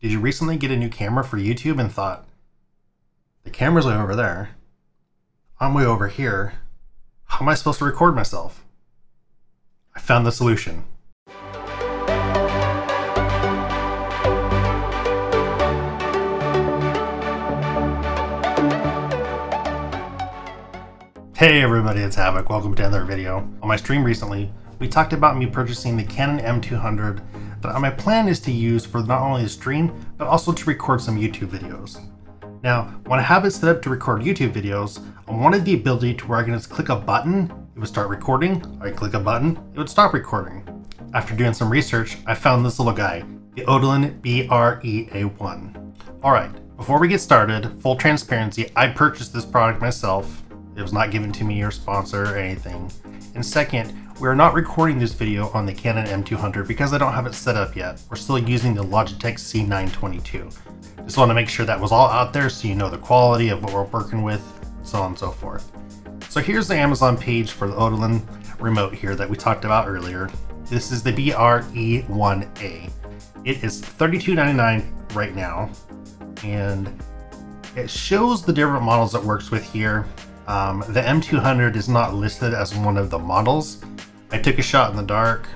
Did you recently get a new camera for YouTube and thought, the camera's way over there, I'm way over here, how am I supposed to record myself? I found the solution. Hey everybody, it's Havok. Welcome to another video. On my stream recently, we talked about me purchasing the Canon M200 that my plan is to use for not only the stream, but also to record some YouTube videos. Now, when I have it set up to record YouTube videos, I wanted the ability to where I can just click a button, it would start recording, I click a button, it would stop recording. After doing some research, I found this little guy, the AODELAN BREA1. Alright, before we get started, full transparency, I purchased this product myself. It was not given to me or sponsor or anything. And second, we're not recording this video on the Canon M200 because I don't have it set up yet. We're still using the Logitech C922. Just want to make sure that was all out there so you know the quality of what we're working with, so on and so forth. So here's the Amazon page for the AODELAN remote here that we talked about earlier. This is the BRE1A. It is $32.99 right now, and it shows the different models it works with here. Um, the M200 is not listed as one of the models, I took a shot in the dark.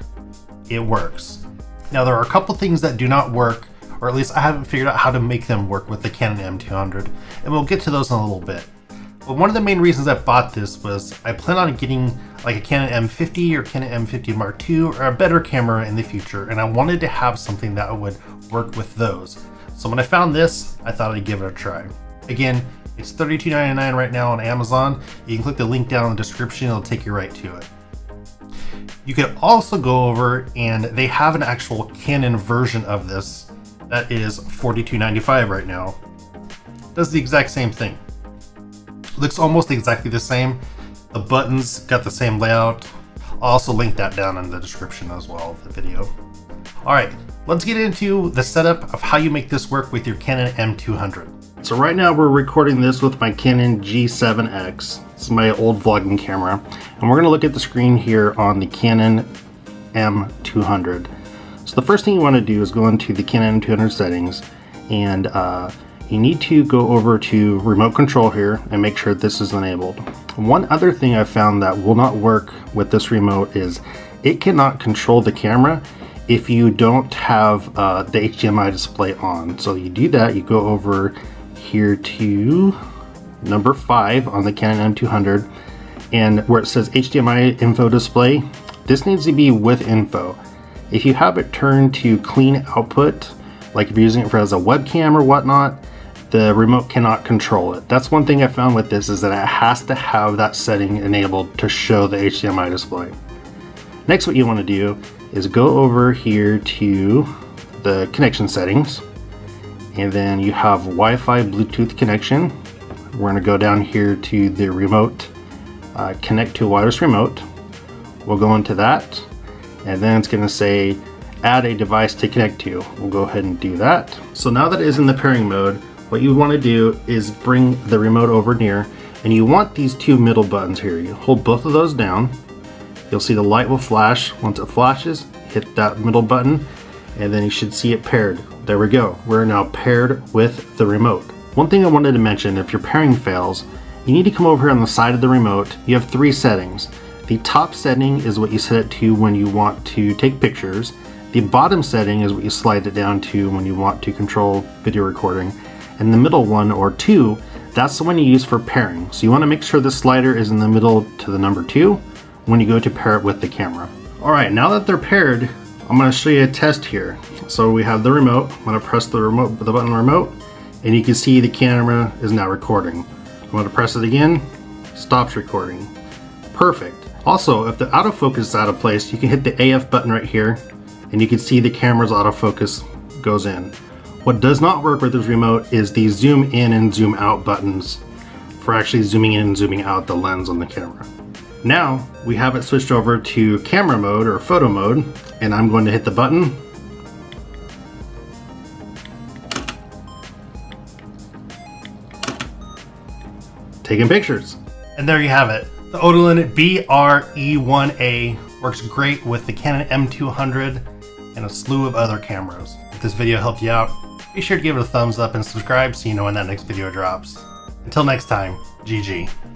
It works. Now there are a couple things that do not work, or at least I haven't figured out how to make them work with the Canon M200, and we'll get to those in a little bit. But one of the main reasons I bought this was I plan on getting like a Canon M50 or Canon M50 Mark II or a better camera in the future, and I wanted to have something that would work with those. So when I found this, I thought I'd give it a try. Again, it's $32.99 right now on Amazon. You can click the link down in the description, it'll take you right to it. You can also go over and they have an actual Canon version of this that is $42.95 right now. Does the exact same thing. Looks almost exactly the same. The buttons got the same layout. I'll also link that down in the description as well of the video. Alright, let's get into the setup of how you make this work with your Canon M200. So right now we're recording this with my Canon G7X. This is my old vlogging camera. And we're gonna look at the screen here on the Canon M200. So the first thing you wanna do is go into the Canon M200 settings and uh, you need to go over to remote control here and make sure this is enabled. One other thing I found that will not work with this remote is it cannot control the camera if you don't have uh, the HDMI display on. So you do that, you go over here to number five on the Canon M200 and where it says HDMI info display, this needs to be with info. If you have it turned to clean output, like if you're using it for as a webcam or whatnot, the remote cannot control it. That's one thing I found with this is that it has to have that setting enabled to show the HDMI display. Next what you want to do is go over here to the connection settings and then you have Wi-Fi Bluetooth connection. We're going to go down here to the remote, uh, connect to wireless remote. We'll go into that, and then it's going to say add a device to connect to. We'll go ahead and do that. So now that it is in the pairing mode, what you want to do is bring the remote over near, and you want these two middle buttons here. You hold both of those down. You'll see the light will flash. Once it flashes, hit that middle button, and then you should see it paired. There we go. We're now paired with the remote. One thing I wanted to mention, if your pairing fails, you need to come over here on the side of the remote. You have three settings. The top setting is what you set it to when you want to take pictures. The bottom setting is what you slide it down to when you want to control video recording. And the middle one, or two, that's the one you use for pairing. So you want to make sure the slider is in the middle to the number two when you go to pair it with the camera. Alright, now that they're paired, I'm going to show you a test here. So we have the remote. I'm to press the remote, the button remote, and you can see the camera is now recording. I'm to press it again, stops recording. Perfect. Also, if the autofocus is out of place, you can hit the AF button right here, and you can see the camera's autofocus goes in. What does not work with this remote is the zoom in and zoom out buttons for actually zooming in and zooming out the lens on the camera. Now we have it switched over to camera mode or photo mode and I'm going to hit the button. Taking pictures. And there you have it. The AODELAN BRE1A works great with the Canon M200 and a slew of other cameras. If this video helped you out, be sure to give it a thumbs up and subscribe so you know when that next video drops. Until next time, GG.